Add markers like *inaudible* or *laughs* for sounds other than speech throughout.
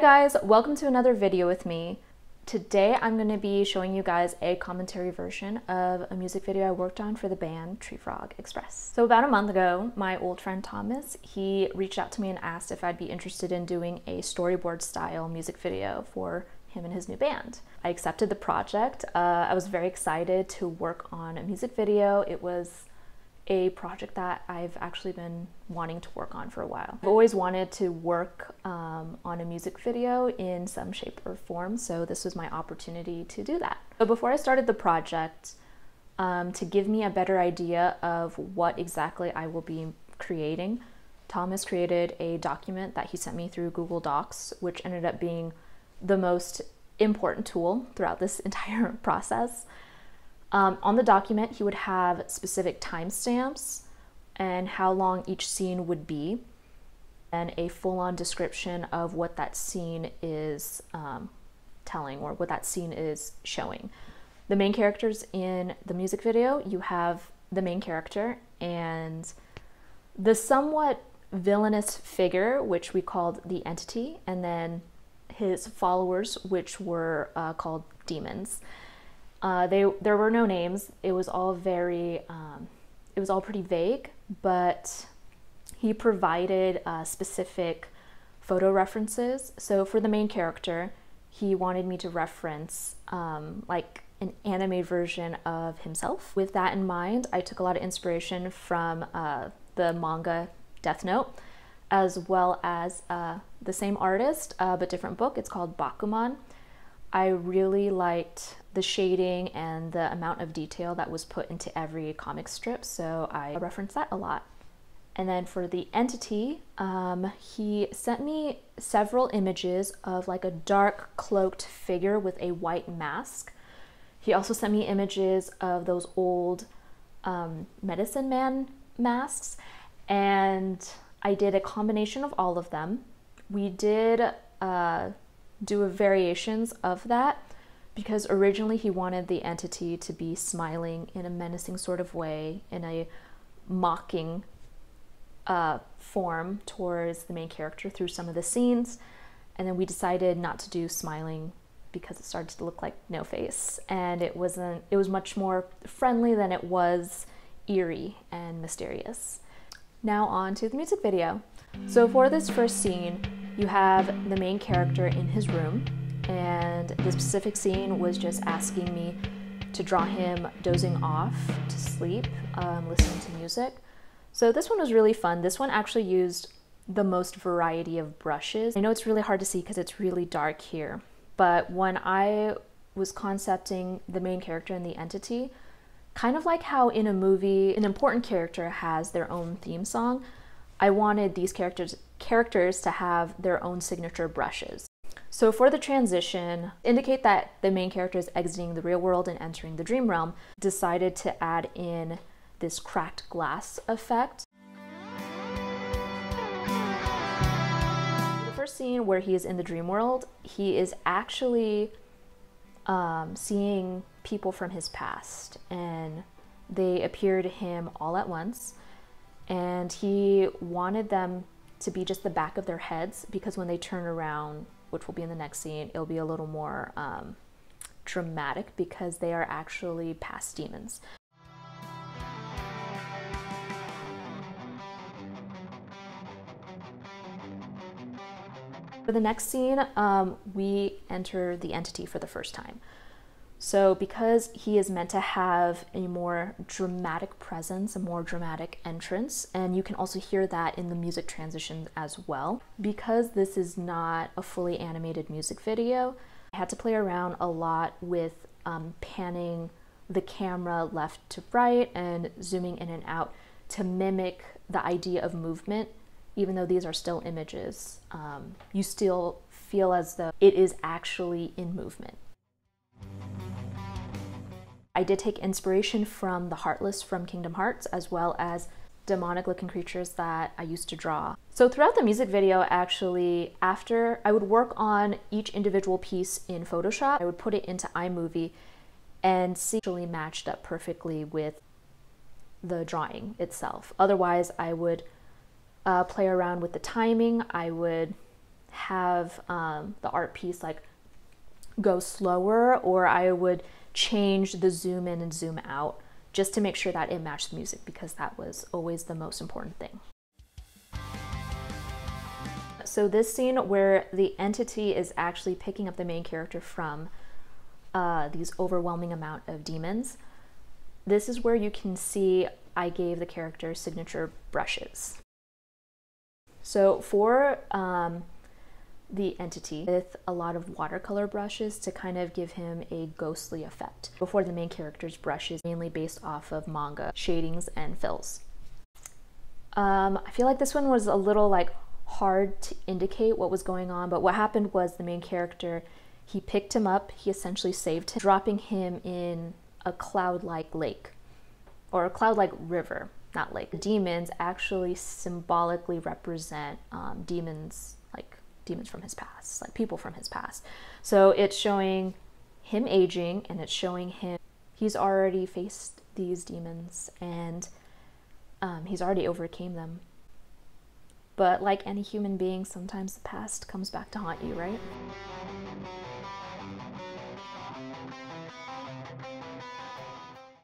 guys, welcome to another video with me. Today I'm going to be showing you guys a commentary version of a music video I worked on for the band Tree Frog Express. So about a month ago, my old friend Thomas, he reached out to me and asked if I'd be interested in doing a storyboard style music video for him and his new band. I accepted the project. Uh, I was very excited to work on a music video. It was a project that I've actually been wanting to work on for a while. I've always wanted to work um, on a music video in some shape or form, so this was my opportunity to do that. But before I started the project, um, to give me a better idea of what exactly I will be creating, Thomas created a document that he sent me through Google Docs, which ended up being the most important tool throughout this *laughs* entire process. Um, on the document, he would have specific timestamps and how long each scene would be, and a full on description of what that scene is um, telling or what that scene is showing. The main characters in the music video, you have the main character and the somewhat villainous figure, which we called the entity, and then his followers, which were uh, called demons. Uh, they there were no names. It was all very um, it was all pretty vague, but he provided uh, specific photo references. So for the main character, he wanted me to reference um, like an anime version of himself. With that in mind, I took a lot of inspiration from uh, the manga Death Note, as well as uh, the same artist uh, but different book. It's called Bakuman. I really liked the shading and the amount of detail that was put into every comic strip, so I reference that a lot. And then for the entity, um, he sent me several images of like a dark cloaked figure with a white mask. He also sent me images of those old um, medicine man masks, and I did a combination of all of them. We did uh, do variations of that because originally he wanted the entity to be smiling in a menacing sort of way, in a mocking uh, form towards the main character through some of the scenes. And then we decided not to do smiling because it started to look like no face. And it wasn't, it was much more friendly than it was eerie and mysterious. Now on to the music video. So for this first scene, you have the main character in his room, and the specific scene was just asking me to draw him dozing off to sleep, um, listening to music. So this one was really fun. This one actually used the most variety of brushes. I know it's really hard to see because it's really dark here, but when I was concepting the main character and the entity, kind of like how in a movie an important character has their own theme song, I wanted these characters characters to have their own signature brushes. So for the transition, indicate that the main character is exiting the real world and entering the dream realm, decided to add in this cracked glass effect. The first scene where he is in the dream world, he is actually um, seeing people from his past and they appear to him all at once and he wanted them to be just the back of their heads because when they turn around, which will be in the next scene, it'll be a little more um, dramatic because they are actually past demons. For the next scene, um, we enter the entity for the first time. So, because he is meant to have a more dramatic presence, a more dramatic entrance, and you can also hear that in the music transitions as well. Because this is not a fully animated music video, I had to play around a lot with um, panning the camera left to right and zooming in and out to mimic the idea of movement. Even though these are still images, um, you still feel as though it is actually in movement. I did take inspiration from the Heartless from Kingdom Hearts as well as demonic looking creatures that I used to draw. So throughout the music video, actually, after I would work on each individual piece in Photoshop, I would put it into iMovie and see actually matched up perfectly with the drawing itself. Otherwise, I would uh, play around with the timing. I would have um, the art piece like go slower or I would change the zoom in and zoom out just to make sure that it matched the music because that was always the most important thing. So this scene where the entity is actually picking up the main character from uh, these overwhelming amount of demons, this is where you can see I gave the character signature brushes. So for um, the entity with a lot of watercolor brushes to kind of give him a ghostly effect. Before the main character's brushes mainly based off of manga shadings and fills. Um, I feel like this one was a little like hard to indicate what was going on, but what happened was the main character, he picked him up, he essentially saved him, dropping him in a cloud-like lake or a cloud-like river, not lake. Demons actually symbolically represent um, demons demons from his past, like people from his past. So it's showing him aging and it's showing him he's already faced these demons and um, he's already overcame them. But like any human being, sometimes the past comes back to haunt you, right?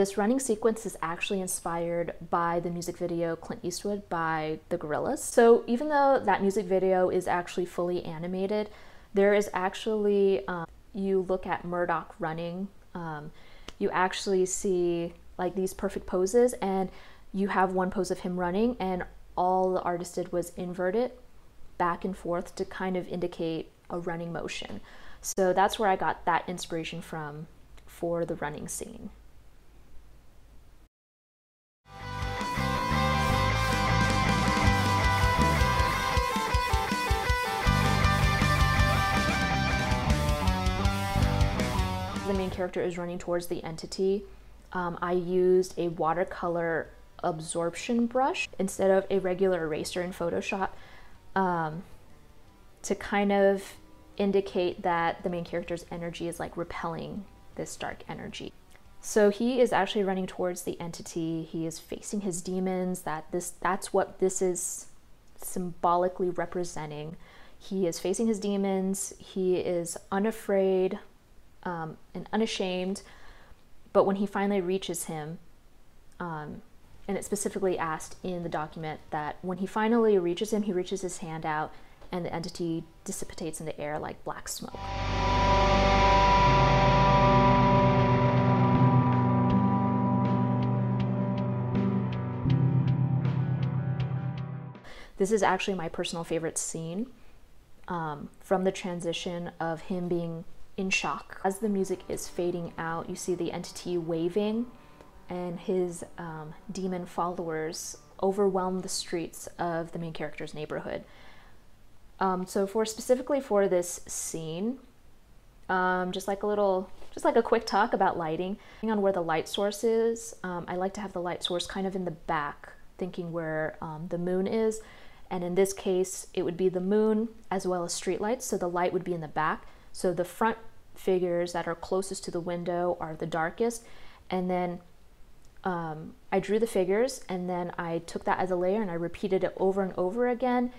This running sequence is actually inspired by the music video Clint Eastwood by the Gorillaz. So even though that music video is actually fully animated, there is actually, um, you look at Murdoc running, um, you actually see like these perfect poses and you have one pose of him running and all the artist did was invert it back and forth to kind of indicate a running motion. So that's where I got that inspiration from for the running scene. Character is running towards the entity, um, I used a watercolor absorption brush instead of a regular eraser in Photoshop um, to kind of indicate that the main character's energy is like repelling this dark energy. So he is actually running towards the entity. He is facing his demons. That this that's what this is symbolically representing. He is facing his demons. He is unafraid, um, and unashamed. But when he finally reaches him, um, and it specifically asked in the document that when he finally reaches him, he reaches his hand out and the entity dissipates in the air like black smoke. This is actually my personal favorite scene um, from the transition of him being in shock. As the music is fading out, you see the entity waving and his um, demon followers overwhelm the streets of the main character's neighborhood. Um, so for specifically for this scene, um, just like a little, just like a quick talk about lighting. Depending on where the light source is, um, I like to have the light source kind of in the back, thinking where um, the moon is. And in this case, it would be the moon as well as street lights. So the light would be in the back. So the front figures that are closest to the window are the darkest. And then um, I drew the figures and then I took that as a layer and I repeated it over and over again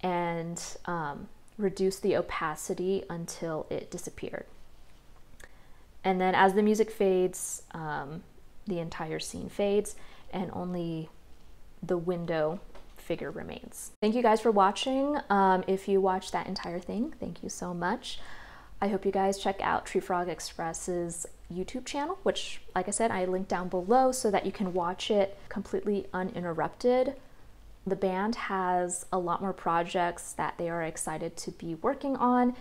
and um, reduced the opacity until it disappeared. And then as the music fades, um, the entire scene fades and only the window figure remains. Thank you guys for watching. Um, if you watched that entire thing, thank you so much. I hope you guys check out Tree Frog Express's YouTube channel, which, like I said, I linked down below so that you can watch it completely uninterrupted. The band has a lot more projects that they are excited to be working on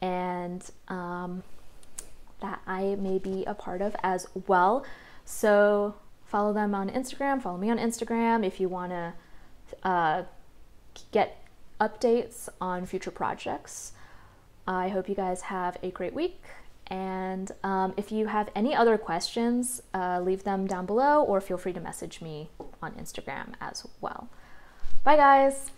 and um, that I may be a part of as well. So follow them on Instagram, follow me on Instagram if you want to uh, get updates on future projects. I hope you guys have a great week. And um, if you have any other questions, uh, leave them down below or feel free to message me on Instagram as well. Bye, guys.